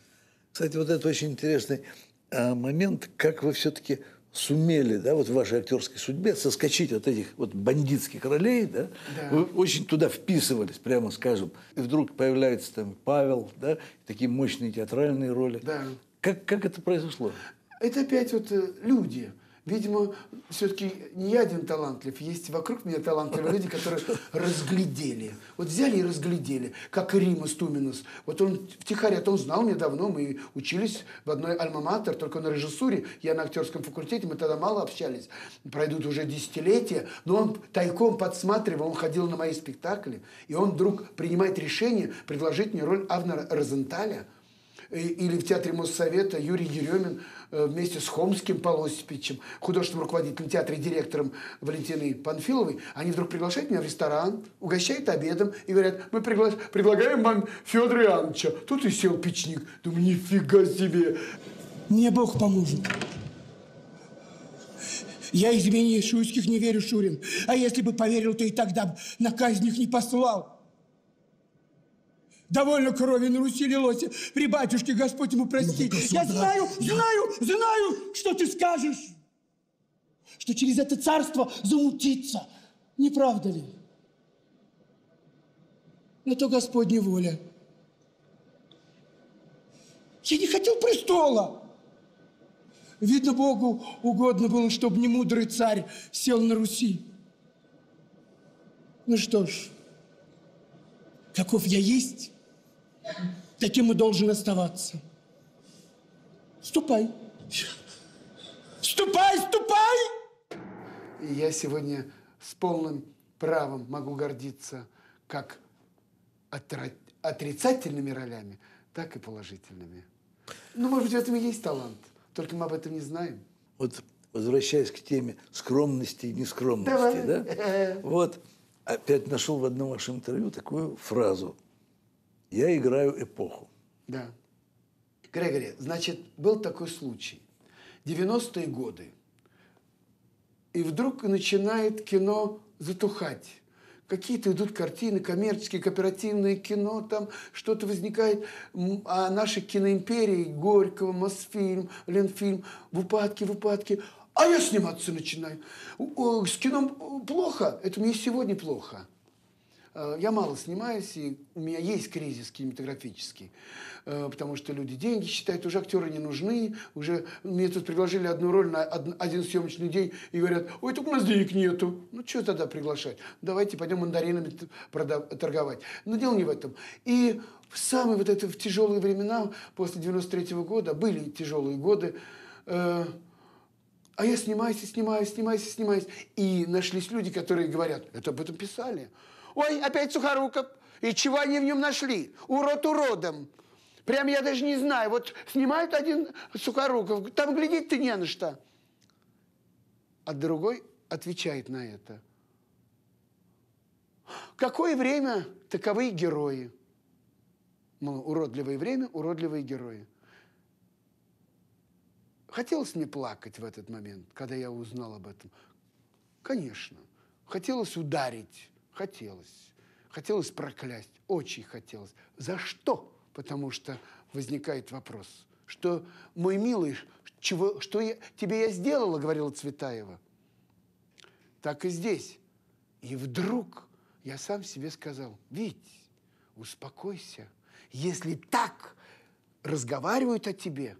Кстати, вот это очень интересный а, момент, как вы все-таки сумели, да, вот в вашей актерской судьбе соскочить от этих вот бандитских ролей, да, да. вы очень туда вписывались, прямо скажем, и вдруг появляется там Павел, да, такие мощные театральные роли. Да. Как, как это произошло? Это опять вот э, люди – Видимо, все-таки не я один талантлив, есть вокруг меня талантливые люди, которые разглядели. Вот взяли и разглядели, как Римас Туминус. Вот он втихаря, он знал меня давно, мы учились в одной альма-матер, только на режиссуре, я на актерском факультете, мы тогда мало общались, пройдут уже десятилетия, но он тайком подсматривал, он ходил на мои спектакли, и он вдруг принимает решение предложить мне роль Авнера Розенталя, или в Театре Моссовета Юрий Еремин Э, вместе с Хомским Полосипичем, художественным руководителем театра и директором Валентиной Панфиловой, они вдруг приглашают меня в ресторан, угощают обедом и говорят, мы пригла... предлагаем вам Федора Ивановича. Тут и сел печник. Думаю, нифига себе. Мне Бог поможет. Я измене шуйских не верю, Шурин. А если бы поверил, то и тогда на казнь их не послал. Довольно крови на Руси лилось. При батюшке Господь ему прости. Ну, Я знаю, знаю, знаю, что ты скажешь. Что через это царство замутится. Не правда ли? Но то Господня воля. Я не хотел престола. Видно, Богу угодно было, чтобы не мудрый царь сел на Руси. Ну что ж, каков я есть, таким и должен оставаться. Ступай. Ступай, ступай! И я сегодня с полным правом могу гордиться как отрицательными ролями, так и положительными. Ну, может быть, в этом и есть талант. Только мы об этом не знаем. Вот возвращаясь к теме скромности и нескромности, Давай. да? Вот опять нашел в одном вашем интервью такую фразу. Я играю эпоху. Да. Грегори, значит, был такой случай. 90-е годы. И вдруг начинает кино затухать. Какие-то идут картины, коммерческие, кооперативное кино, там что-то возникает. А наши киноимперии, Горького, Мосфильм, Ленфильм, в упадке, в упадке. А я сниматься начинаю. С кино плохо, это мне сегодня плохо. Э, Я мало снимаюсь, и у меня есть кризис кинематографический, э, потому что люди деньги считают, уже актеры не нужны, уже мне тут предложили одну роль на од- один съемочный день и говорят, ой, так у нас денег нету. Ну, что тогда приглашать? Давайте пойдем мандаринами торговать. Но дело не в этом. И в самые вот это в тяжелые времена, после 93 года, были тяжелые годы, э, а я снимаюсь и снимаюсь, снимаюсь и снимаюсь. И нашлись люди, которые говорят, это об этом писали. Ой, опять Сухоруков. И чего они в нем нашли? Урод уродом. Прям я даже не знаю. Вот снимают один Сухоруков, там глядеть-то не на что. А другой отвечает на это. Какое время таковые герои? Мол, уродливое время, уродливые герои. Хотелось мне плакать в этот момент, когда я узнал об этом. Конечно. Хотелось ударить. Хотелось. Хотелось проклясть. Очень хотелось. За что? Потому что возникает вопрос. Что, мой милый, чего, что я, тебе я сделала, говорила Цветаева. Так и здесь. И вдруг я сам себе сказал, Вить, успокойся. Если так разговаривают о тебе,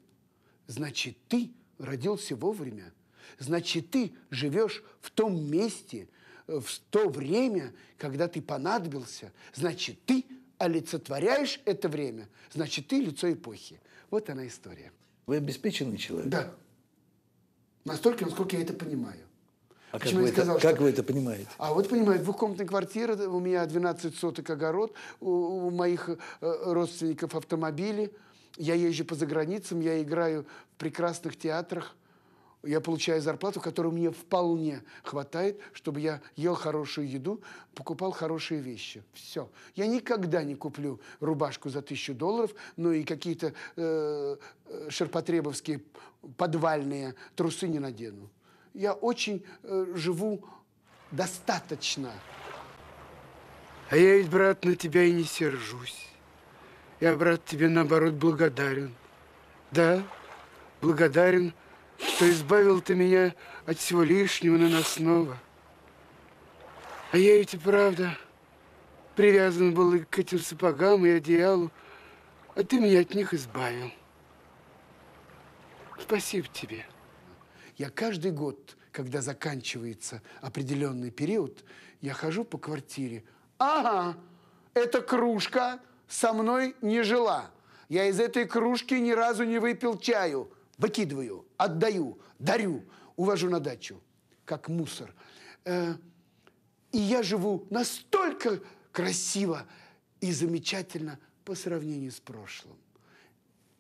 значит, ты родился вовремя. Значит, ты живешь в том месте, в то время, когда ты понадобился. Значит, ты олицетворяешь это время. Значит, ты лицо эпохи. Вот она история. Вы обеспеченный человек? Да. Настолько, насколько я это понимаю. А как Почему вы, я это, сказал, как что- вы это понимаете? А вот, понимаете, двухкомнатная квартира, у меня 12 соток огород, у, у моих э, родственников автомобили. Я езжу по заграницам, я играю в прекрасных театрах. Я получаю зарплату, которой мне вполне хватает, чтобы я ел хорошую еду, покупал хорошие вещи. Все. Я никогда не куплю рубашку за тысячу долларов, ну и какие-то э, э, ширпотребовские подвальные трусы не надену. Я очень э, живу достаточно. А я ведь, брат, на тебя и не сержусь. Я, брат, тебе, наоборот, благодарен. Да, благодарен, что избавил ты меня от всего лишнего наносного. А я ведь и правда привязан был и к этим сапогам и одеялу, а ты меня от них избавил. Спасибо тебе. Я каждый год, когда заканчивается определенный период, я хожу по квартире. Ага, эта кружка со мной не жила. Я из этой кружки ни разу не выпил чаю. Выкидываю, отдаю, дарю, увожу на дачу, как мусор. Э, и я живу настолько красиво и замечательно по сравнению с прошлым.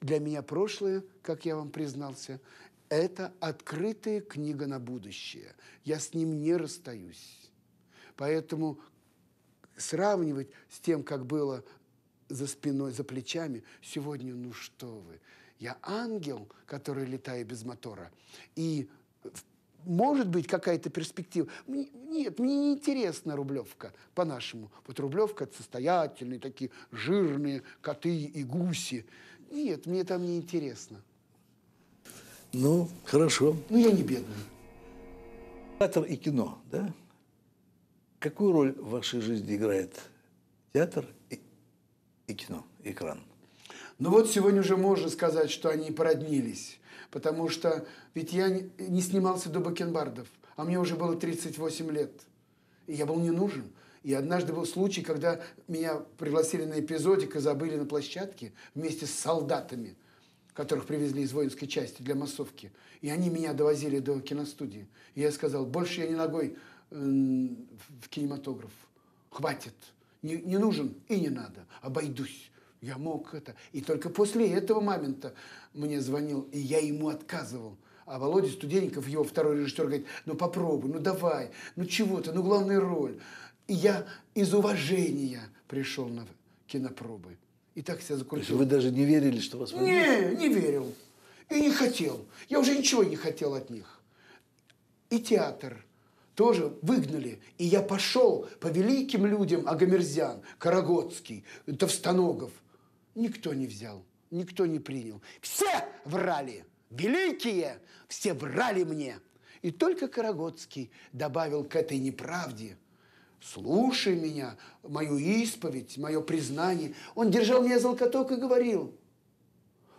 Для меня прошлое, как я вам признался, это открытая книга на будущее. Я с ним не расстаюсь. Поэтому сравнивать с тем, как было за спиной, за плечами, сегодня, ну что вы, я ангел, который летает без мотора. И в- может быть какая-то перспектива. Мне- нет, мне не интересна Рублевка по-нашему. Вот Рублевка это состоятельные, такие жирные коты и гуси. Нет, мне там не интересно. Ну, хорошо. Ну, я не бедный. Театр и кино, да? Какую роль в вашей жизни играет театр и, и кино, экран? Ну вот сегодня уже можно сказать, что они породнились. Потому что ведь я не, снимался до бакенбардов, а мне уже было 38 лет. И я был не нужен. И однажды был случай, когда меня пригласили на эпизодик и забыли на площадке вместе с солдатами, которых привезли из воинской части для массовки. И они меня довозили до киностудии. И я сказал, больше я не ногой в кинематограф. Хватит. Не, не нужен и не надо. Обойдусь. Я мог это. И только после этого момента мне звонил, и я ему отказывал. А Володя Студенников, его второй режиссер, говорит, ну попробуй, ну давай, ну чего-то, ну главная роль. И я из уважения пришел на кинопробы. И так себя То есть закрутил. вы даже не верили, что вас? Не, не верил. И не хотел. Я уже ничего не хотел от них. И театр тоже выгнали. И я пошел по великим людям Агамерзян, Карагодский, Товстоногов. Никто не взял, никто не принял. Все врали. Великие все врали мне. И только Карагодский добавил к этой неправде – слушай меня, мою исповедь, мое признание. Он держал меня за локоток и говорил,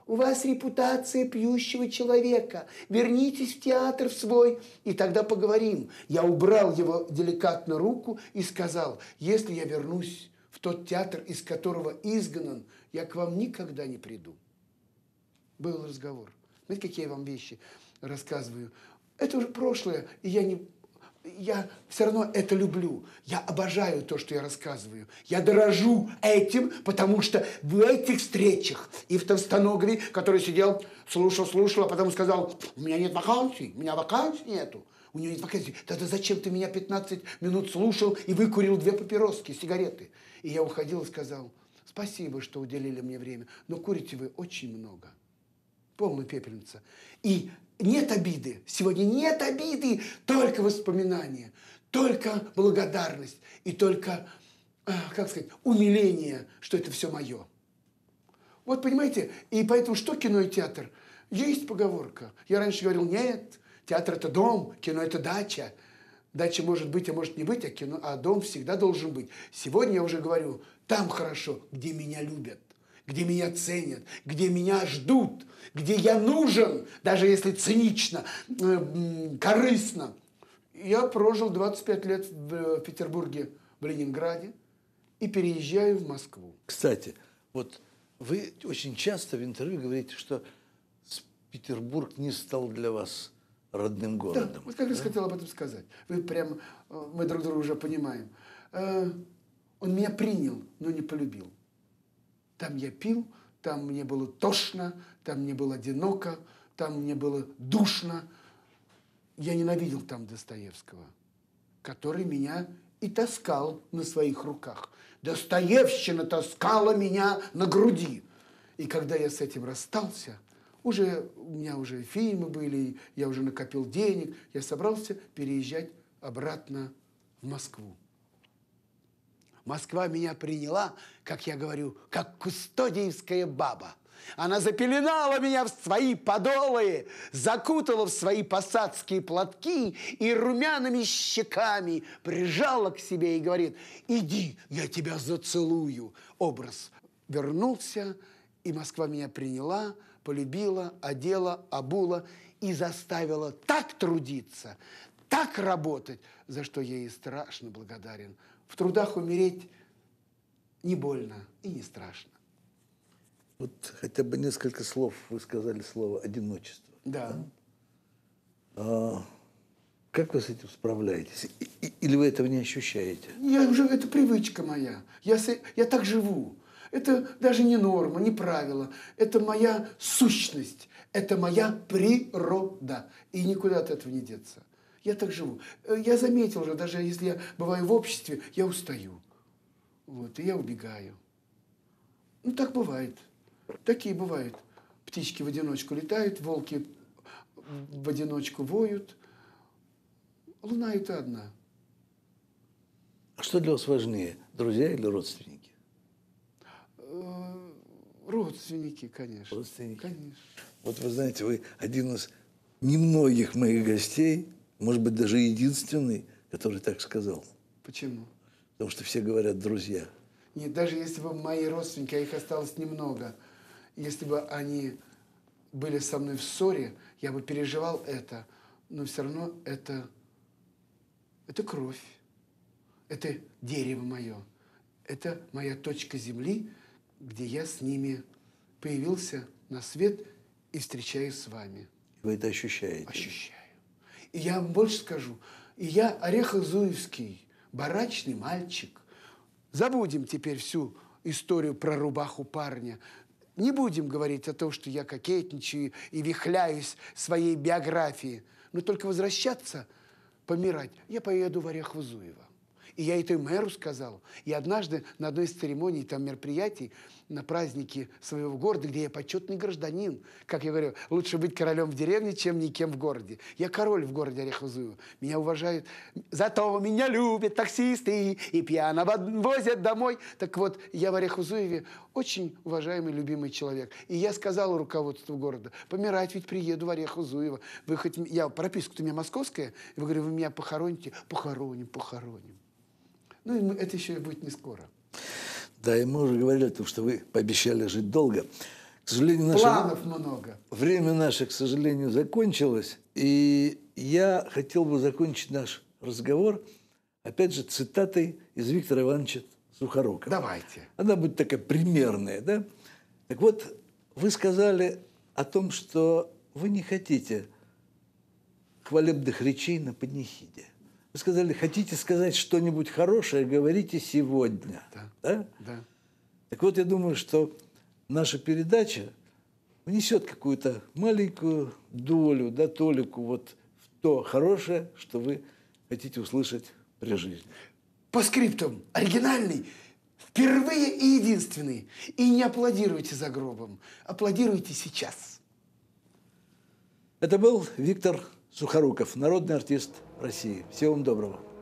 у вас репутация пьющего человека. Вернитесь в театр свой, и тогда поговорим. Я убрал его деликатно руку и сказал, если я вернусь в тот театр, из которого изгнан, я к вам никогда не приду. Был разговор. Знаете, какие я вам вещи рассказываю? Это уже прошлое, и я не... Я все равно это люблю. Я обожаю то, что я рассказываю. Я дорожу этим, потому что в этих встречах и в Товстоногове, который сидел, слушал, слушал, а потом сказал, у меня нет вакансий, у меня вакансий нету. У него нет вакансий. Тогда зачем ты меня 15 минут слушал и выкурил две папироски, сигареты? И я уходил и сказал, спасибо, что уделили мне время, но курите вы очень много полная пепельница. И нет обиды. Сегодня нет обиды, только воспоминания, только благодарность и только, а, как сказать, умиление, что это все мое. Вот понимаете, и поэтому что кино и театр? Есть поговорка. Я раньше говорил, нет, театр это дом, кино это дача. Дача может быть, а может не быть, а, кино, а дом всегда должен быть. Сегодня я уже говорю, там хорошо, где меня любят где меня ценят, где меня ждут, где я нужен, даже если цинично, э, корыстно. Я прожил 25 лет в Петербурге, в Ленинграде и переезжаю в Москву. Кстати, вот вы очень часто в интервью говорите, что Петербург не стал для вас родным Да, городом. вот как раз хотел об этом сказать. Вы прям, э, мы друг друга уже понимаем. Э, Он меня принял, но не полюбил. Там я пил, там мне было тошно, там мне было одиноко, там мне было душно. Я ненавидел там Достоевского, который меня и таскал на своих руках. Достоевщина таскала меня на груди. И когда я с этим расстался, уже у меня уже фильмы были, я уже накопил денег, я собрался переезжать обратно в Москву. Москва меня приняла, как я говорю, как кустодиевская баба. Она запеленала меня в свои подолы, закутала в свои посадские платки и румяными щеками прижала к себе и говорит, иди, я тебя зацелую. Образ вернулся, и Москва меня приняла, полюбила, одела, обула и заставила так трудиться, так работать, за что я ей страшно благодарен. В трудах умереть не больно и не страшно. Вот хотя бы несколько слов вы сказали слово одиночество. Да. А как вы с этим справляетесь? Или вы этого не ощущаете? Я уже, это привычка моя. Я, я так живу. Это даже не норма, не правило. Это моя сущность. Это моя природа. И никуда от этого не деться. Я так живу. Э, Я заметил уже, даже если я бываю в обществе, я устаю. Вот, и я убегаю. Ну, так бывает. Такие бывают. Птички в одиночку летают, волки в одиночку воют. Луна это одна. А что для вас важнее, друзья или родственники? Э, Родственники, конечно. Родственники. Конечно. Вот вы знаете, вы один из немногих моих гостей, может быть, даже единственный, который так сказал. Почему? Потому что все говорят друзья. Нет, даже если бы мои родственники, а их осталось немного, если бы они были со мной в ссоре, я бы переживал это, но все равно это, это кровь, это дерево мое, это моя точка земли, где я с ними появился на свет и встречаюсь с вами. Вы это ощущаете? Ощущаю. И я вам больше скажу. И я Орехозуевский, барачный мальчик. Забудем теперь всю историю про рубаху парня. Не будем говорить о том, что я кокетничаю и вихляюсь своей биографии. Но только возвращаться, помирать, я поеду в Орехово-Зуево. И я это и мэру сказал. И однажды на одной из церемоний, там мероприятий, на празднике своего города, где я почетный гражданин, как я говорю, лучше быть королем в деревне, чем никем в городе. Я король в городе Орехово-Зуево. Меня уважают. Зато меня любят таксисты и пьяно возят домой. Так вот, я в Орехово-Зуеве очень уважаемый, любимый человек. И я сказал руководству города, помирать ведь приеду в Орехово-Зуево. Вы хоть, я прописка-то у меня московская, вы говорите, вы меня похороните? Похороним, похороним. Ну, и это еще будет не скоро. Да, и мы уже говорили о том, что вы пообещали жить долго. К сожалению, наше Планов много. время наше, к сожалению, закончилось. И я хотел бы закончить наш разговор, опять же, цитатой из Виктора Ивановича Сухорукова. Давайте. Она будет такая примерная, да? Так вот, вы сказали о том, что вы не хотите хвалебных речей на панихиде. Вы сказали, хотите сказать что-нибудь хорошее, говорите сегодня. Да. да? Да. Так вот, я думаю, что наша передача внесет какую-то маленькую долю, да, толику вот в то хорошее, что вы хотите услышать при жизни. По скриптам. Оригинальный. Впервые и единственный. И не аплодируйте за гробом. Аплодируйте сейчас. Это был Виктор Сухоруков, народный артист России. Всего вам доброго.